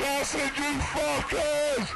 acid, you fuckers!